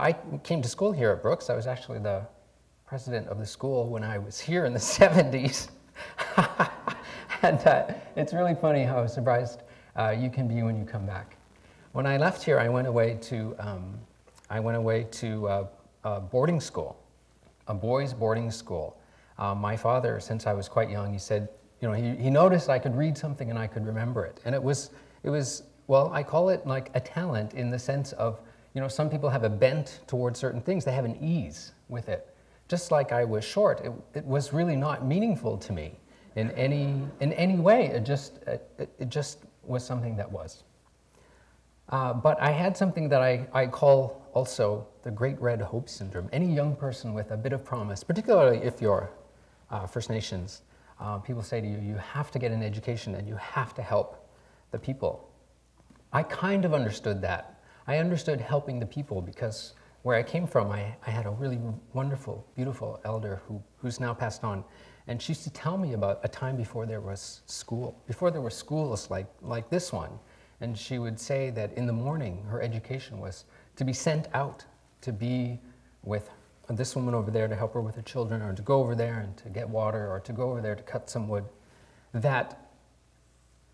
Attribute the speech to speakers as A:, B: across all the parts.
A: I came to school here at Brooks. I was actually the president of the school when I was here in the 70s. and uh, it's really funny how surprised uh, you can be when you come back. When I left here, I went away to, um, I went away to uh, a boarding school, a boys' boarding school. Uh, my father, since I was quite young, he said, you know, he, he noticed I could read something and I could remember it. And it was, it was, well, I call it like a talent in the sense of, you know, some people have a bent towards certain things. They have an ease with it. Just like I was short, it, it was really not meaningful to me in any, in any way. It just, it, it just was something that was. Uh, but I had something that I, I call also the Great Red Hope Syndrome. Any young person with a bit of promise, particularly if you're uh, First Nations, uh, people say to you, you have to get an education and you have to help the people. I kind of understood that. I understood helping the people because where I came from, I, I had a really wonderful, beautiful elder who, who's now passed on. And she used to tell me about a time before there was school, before there were schools like, like this one. And she would say that in the morning, her education was to be sent out to be with this woman over there to help her with her children, or to go over there and to get water, or to go over there to cut some wood. That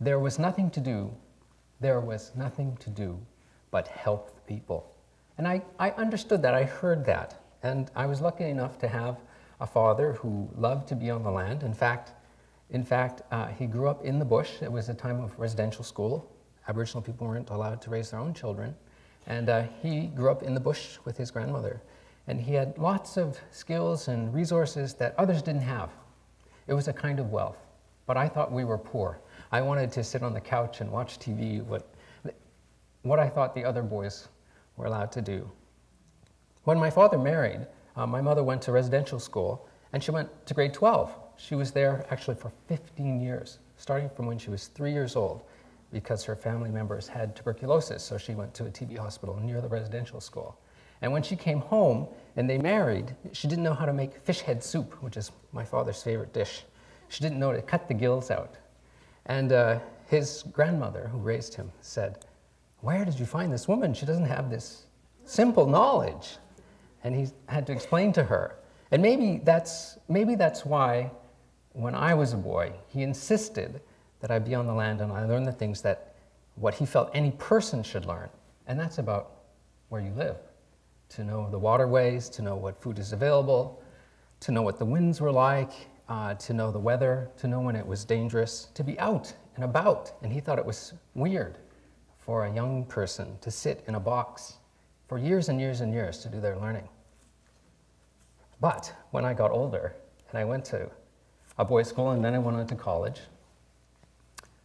A: there was nothing to do, there was nothing to do but help the people. And I, I understood that, I heard that. And I was lucky enough to have a father who loved to be on the land. In fact, in fact, uh, he grew up in the bush. It was a time of residential school. Aboriginal people weren't allowed to raise their own children. And uh, he grew up in the bush with his grandmother. And he had lots of skills and resources that others didn't have. It was a kind of wealth. But I thought we were poor. I wanted to sit on the couch and watch TV, what I thought the other boys were allowed to do. When my father married, uh, my mother went to residential school and she went to grade 12. She was there actually for 15 years, starting from when she was three years old because her family members had tuberculosis, so she went to a TB hospital near the residential school. And when she came home and they married, she didn't know how to make fish head soup, which is my father's favorite dish. She didn't know to cut the gills out. And uh, his grandmother, who raised him, said, Where did you find this woman? She doesn't have this simple knowledge. And he had to explain to her. And maybe that's, maybe that's why, when I was a boy, he insisted that I be on the land and I learn the things that what he felt any person should learn. And that's about where you live to know the waterways, to know what food is available, to know what the winds were like, uh, to know the weather, to know when it was dangerous, to be out and about. And he thought it was weird for a young person to sit in a box for years and years and years to do their learning. But when I got older and I went to a boys' school and then I went on to college,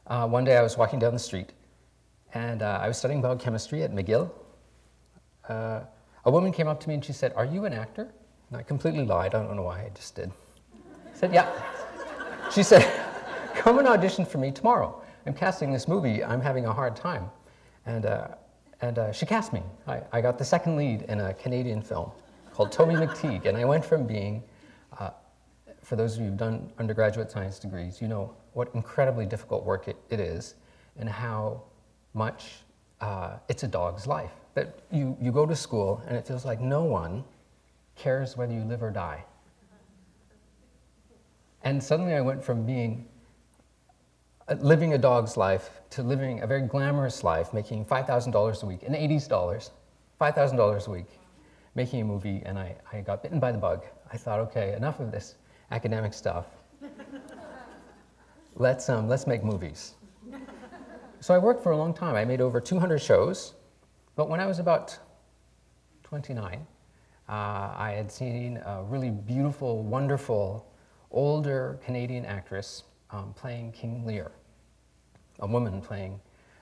A: uh, one day I was walking down the street and uh, I was studying biochemistry at McGill. Uh, a woman came up to me and she said, Are you an actor? And I completely lied. I don't know why I just did. I said, Yeah. She said, Come and audition for me tomorrow. I'm casting this movie. I'm having a hard time. And, uh, and uh, she cast me. I, I got the second lead in a Canadian film called Toby McTeague. And I went from being, uh, for those of you who've done undergraduate science degrees, you know what incredibly difficult work it, it is and how much uh, it's a dog's life. That you, you go to school and it feels like no one cares whether you live or die. And suddenly I went from being living a dog's life to living a very glamorous life, making $5,000 a week, in 80s dollars, $5,000 a week, making a movie, and I, I got bitten by the bug. I thought, okay, enough of this academic stuff. let's, um, let's make movies. so I worked for a long time. I made over 200 shows. But when I was about 29, uh, I had seen a really beautiful, wonderful, older Canadian actress um, playing King Lear, a woman playing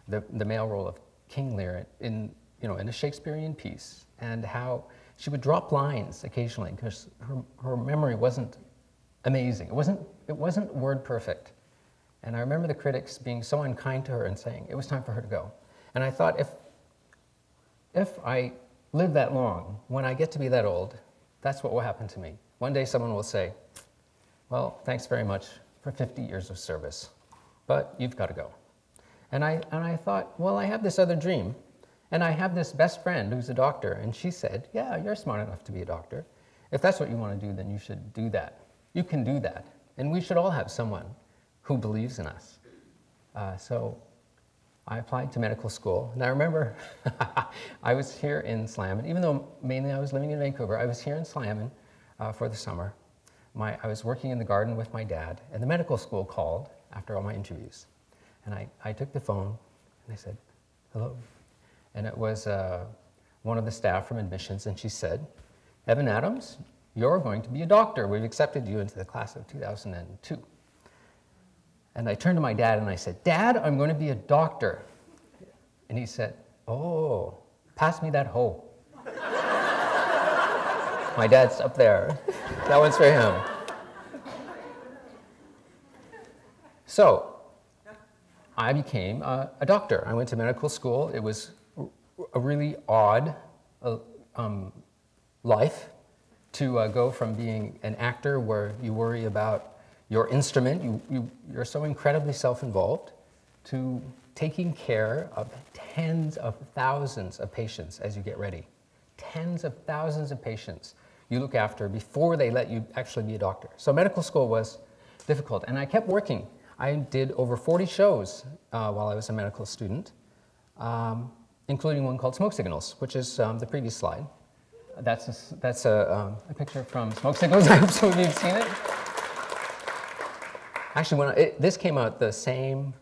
A: the, the male role of King Lear in, you know, in a Shakespearean piece, and how she would drop lines occasionally because her, her memory wasn't amazing. It wasn't, it wasn't word perfect. And I remember the critics being so unkind to her and saying it was time for her to go. And I thought, if if I live that long, when I get to be that old, that's what will happen to me. One day someone will say, well, thanks very much for 50 years of service, but you've got to go. And I, and I thought, well, I have this other dream, And I have this best friend who's a doctor, and she said, Yeah, you're smart enough to be a doctor. If that's what you want to do, then you should do that. You can do that. And we should all have someone who believes in us. Uh, so I applied to medical school. And I remember I was here in Sliammon, even though mainly I was living in Vancouver, I was here in Sliammon uh, for the summer. My, I was working in the garden with my dad, and the medical school called after all my interviews. And I, I took the phone and I said, hello. And it was uh, one of the staff from admissions, and she said, Evan Adams, you're going to be a doctor. We've accepted you into the class of 2002. And I turned to my dad and I said, Dad, I'm going to be a doctor. And he said, Oh, pass me that hoe. my dad's up there. That one's for him. So, I became a, a, doctor. I went to medical school. It was a really odd uh, um, life to uh, go from being an actor where you worry about your instrument, you, you, you're so incredibly self involved, to taking care of tens of thousands of patients as you get ready. Tens of thousands of patients you look after before they let you actually be a doctor. So medical school was difficult, and I kept working. I did over 40 shows uh, while I was a medical student, um, including one called Smoke Signals, which is um, the previous slide. That's a, that's a, um, a picture from Smoke Signals. I hope some of you have seen it. Actually, when I, it, this came out the same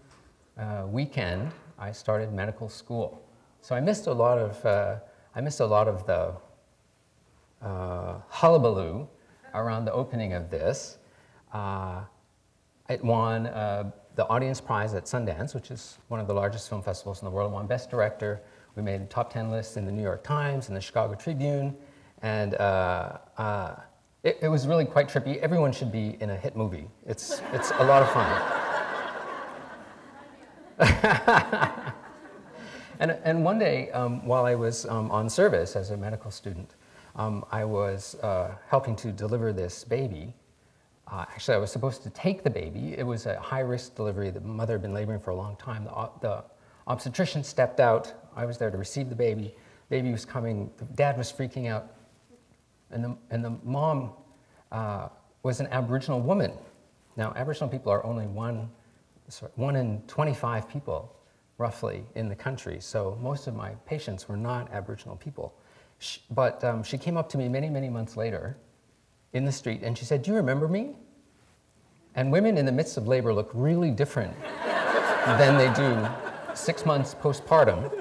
A: uh, weekend, I started medical school. So I missed a lot of, uh, I missed a lot of the uh, hullabaloo around the opening of this. Uh, it won uh, the audience prize at Sundance, which is one of the largest film festivals in the world. It won Best Director. We made top 10 lists in the New York Times and the Chicago Tribune. And uh, uh, it, it, was really quite trippy. Everyone should be in a hit movie. It's, it's a lot of fun. and, and one day, um, while I was um, on service as a medical student, um, I was uh, helping to deliver this baby. Uh, actually, I was supposed to take the baby. It was a high risk delivery. The mother had been laboring for a long time. The, the obstetrician stepped out. I was there to receive the baby. Baby was coming. The dad was freaking out. And the, and the mom uh, was an Aboriginal woman. Now, Aboriginal people are only one, sorry, one in 25 people, roughly, in the country. So most of my patients were not Aboriginal people. She, but um, she came up to me many, many months later in the street and she said, Do you remember me? And women in the midst of labor look really different than they do six months postpartum.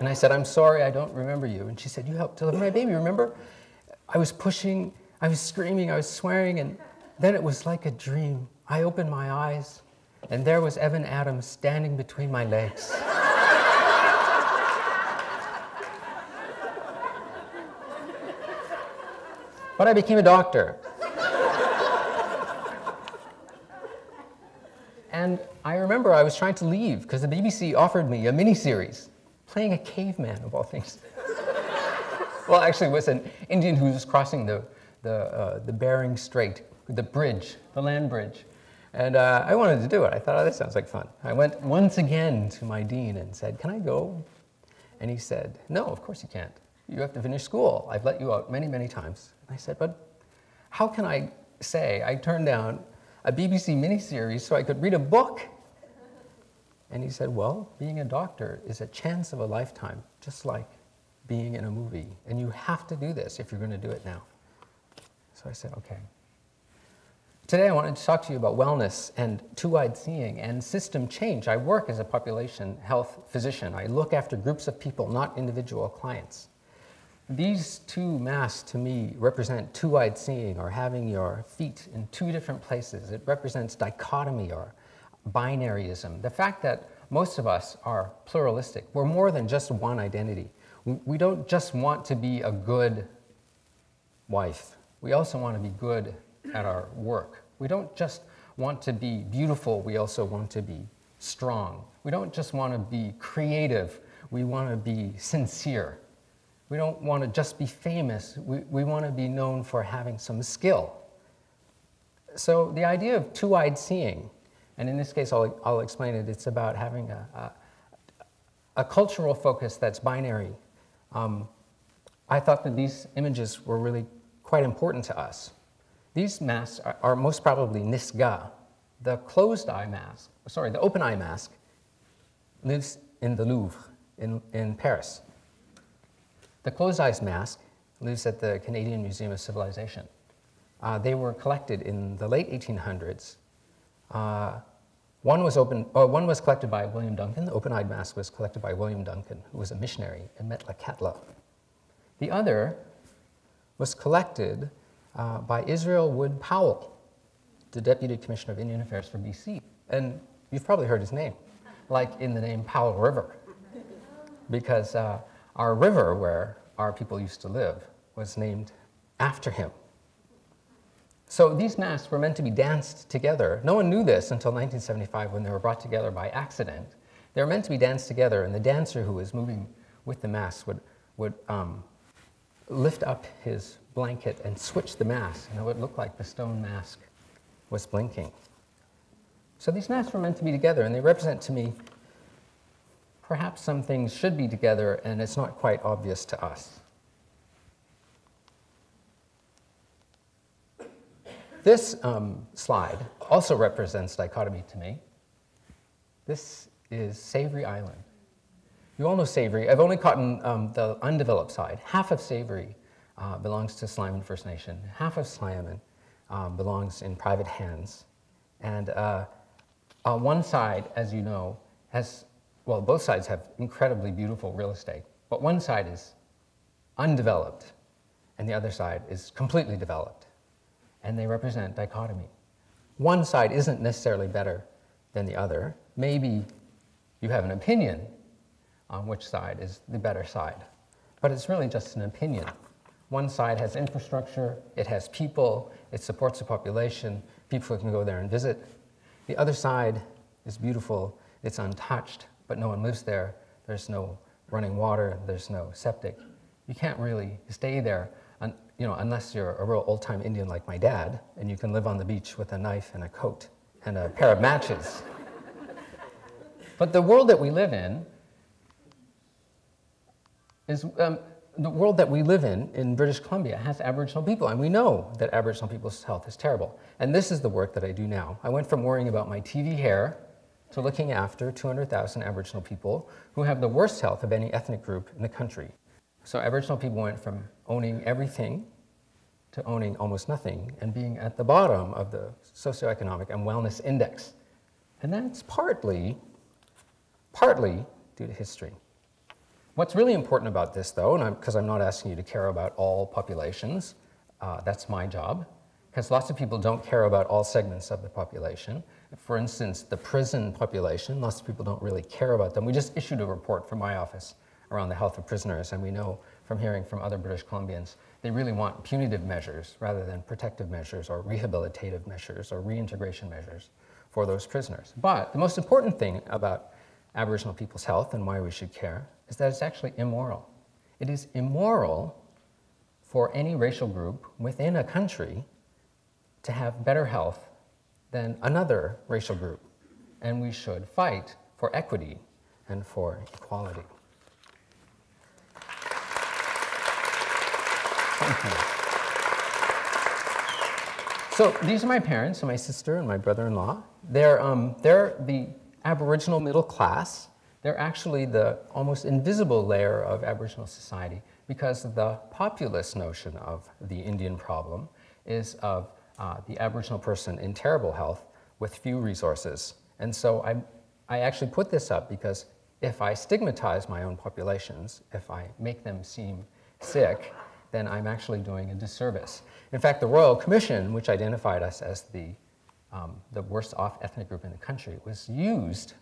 A: And I said, I'm sorry, I don't remember you. And she said, You helped deliver my baby, remember? I was pushing, I was screaming, I was swearing, and then it was like a dream. I opened my eyes, and there was Evan Adams standing between my legs. but I became a doctor. and I remember I was trying to leave because the BBC offered me a miniseries playing a caveman of all things. well, actually, it was an Indian who was crossing the, the, uh, the Bering Strait, the bridge, the land bridge. And uh, I wanted to do it. I thought, oh, this sounds like fun. I went once again to my dean and said, Can I go? And he said, No, of course you can't. You have to finish school. I've let you out many, many times. I said, But how can I say I turned down a BBC miniseries so I could read a book? And he said, Well, being a doctor is a chance of a lifetime, just like being in a movie. And you have to do this if you're going to do it now. So I said, Okay. Today I wanted to talk to you about wellness and two-eyed seeing and system change. I work as a population health physician. I look after groups of people, not individual clients. These two masks to me represent two-eyed seeing or having your feet in two different places. It represents dichotomy or binaryism, the fact that most of us are pluralistic. We're more than just one identity. We don't just want to be a good wife. We also want to be good at our work. We don't just want to be beautiful, we also want to be strong. We don't just want to be creative, we want to be sincere. We don't want to just be famous, we, we want to be known for having some skill. So the idea of two-eyed seeing and in this case, I'll, I'll explain it. It's about having a, a, a cultural focus that's binary. Um, I thought that these images were really quite important to us. These masks are, are most probably Nisga'a. The closed eye mask, sorry, the open eye mask lives in the Louvre in, in Paris. The closed eyes mask lives at the Canadian Museum of Civilization. Uh, they were collected in the late 1800s. Uh, one was, open, uh, one was collected by William Duncan. The open-eyed mask was collected by William Duncan, who was a missionary in Metlakatla. The other was collected uh, by Israel Wood Powell, the Deputy Commissioner of Indian Affairs for BC. And you've probably heard his name, like in the name Powell River, because uh, our river where our people used to live was named after him. So these masks were meant to be danced together. No one knew this until 1975 when they were brought together by accident. They were meant to be danced together, and the dancer who was moving with the mask would, would um, lift up his blanket and switch the mask, and it would look like the stone mask was blinking. So these masks were meant to be together, and they represent to me perhaps some things should be together, and it's not quite obvious to us. This um, slide also represents dichotomy to me. This is Savary Island. You all know Savary. I've only caught um, the undeveloped side. Half of Savary uh, belongs to Sliammon First Nation. Half of Sliammon um, belongs in private hands. And uh, on one side, as you know, has, well, both sides have incredibly beautiful real estate, but one side is undeveloped and the other side is completely developed and they represent dichotomy. One side isn't necessarily better than the other. Maybe you have an opinion on which side is the better side, but it's really just an opinion. One side has infrastructure, it has people, it supports the population, people can go there and visit. The other side is beautiful, it's untouched, but no one lives there. There's no running water, there's no septic. You can't really stay there you know, unless you're a real old-time Indian like my dad, and you can live on the beach with a knife and a coat and a pair of matches. but the world that we live in is um, the world that we live in in British Columbia has Aboriginal people, and we know that Aboriginal people's health is terrible. And this is the work that I do now. I went from worrying about my TV hair to looking after 200,000 Aboriginal people who have the worst health of any ethnic group in the country. So Aboriginal people went from owning everything to owning almost nothing and being at the bottom of the socioeconomic and wellness index. And that's partly, partly due to history. What's really important about this, though, and because I'm, I'm, not asking you to care about all populations, uh, that's my job, because lots of people don't care about all segments of the population. For instance, the prison population, lots of people don't really care about them. We just issued a report from my office around the health of prisoners, and we know from hearing from other British Columbians, they really want punitive measures rather than protective measures or rehabilitative measures or reintegration measures for those prisoners. But the most important thing about Aboriginal people's health and why we should care is that it's actually immoral. It is immoral for any racial group within a country to have better health than another racial group. And we should fight for equity and for equality. So these are my parents, and my sister and my brother-in-law. They're, um, they're the Aboriginal middle class. They're actually the almost invisible layer of Aboriginal society because the populist notion of the Indian problem is of uh, the Aboriginal person in terrible health with few resources. And so I, I actually put this up because if I stigmatize my own populations, if I make them seem sick, then I'm actually doing a disservice. In fact, the Royal Commission, which identified us as the, um, the worst off ethnic group in the country, was used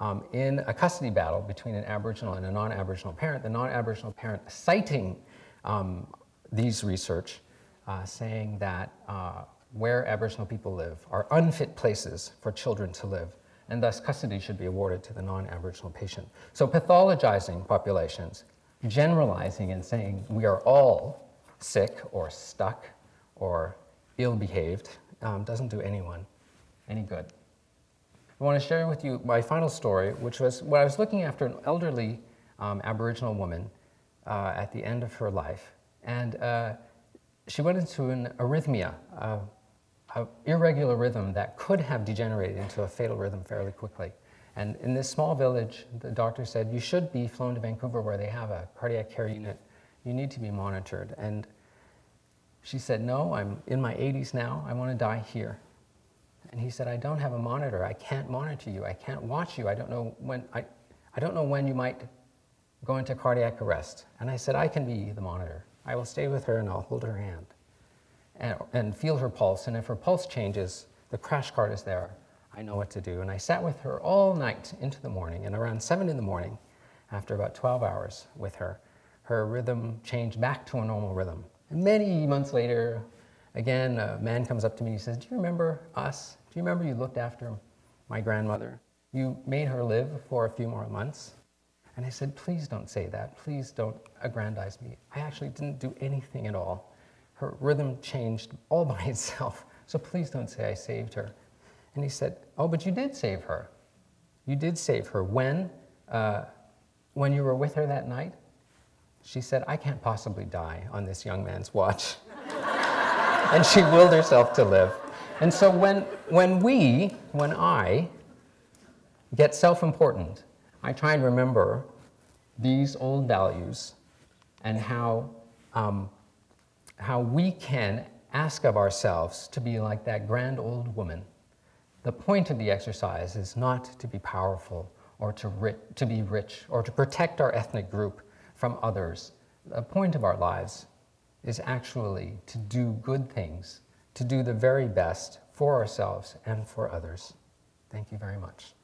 A: um, in a custody battle between an Aboriginal and a non-Aboriginal parent, the non-Aboriginal parent citing um, these research, uh, saying that uh, where Aboriginal people live are unfit places for children to live, and thus custody should be awarded to the non-Aboriginal patient. So pathologizing populations generalizing and saying we are all sick or stuck or ill behaved um, doesn't do anyone any good. I want to share with you my final story, which was when I was looking after an elderly um, Aboriginal woman uh, at the end of her life. And uh, she went into an arrhythmia, an irregular rhythm that could have degenerated into a fatal rhythm fairly quickly. And in this small village, the doctor said, you should be flown to Vancouver where they have a cardiac care unit. You need to be monitored. And she said, no, I'm in my 80s now. I want to die here. And he said, I don't have a monitor. I can't monitor you. I can't watch you. I don't know when, I, I don't know when you might go into cardiac arrest. And I said, I can be the monitor. I will stay with her and I'll hold her hand and, and feel her pulse. And if her pulse changes, the crash cart is there. I know what to do. And I sat with her all night into the morning. And around 7 in the morning, after about 12 hours with her, her rhythm changed back to a normal rhythm. And many months later, again, a man comes up to me and he says, Do you remember us? Do you remember you looked after my grandmother? You made her live for a few more months. And I said, Please don't say that. Please don't aggrandize me. I actually didn't do anything at all. Her rhythm changed all by itself. So please don't say I saved her. And he said, Oh, but you did save her. You did save her. When? Uh, when you were with her that night? She said, I can't possibly die on this young man's watch. and she willed herself to live. And so when, when we, when I, get self important, I try and remember these old values and how, um, how we can ask of ourselves to be like that grand old woman. The point of the exercise is not to be powerful or to, ri- to be rich or to protect our ethnic group from others. The point of our lives is actually to do good things, to do the very best for ourselves and for others. Thank you very much.